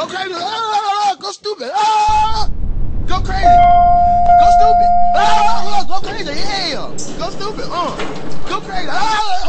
Go crazy. Ah, go stupid. Ah, go crazy. Go stupid. Ah, go crazy. Yeah. Go stupid. Uh, go crazy. Ah,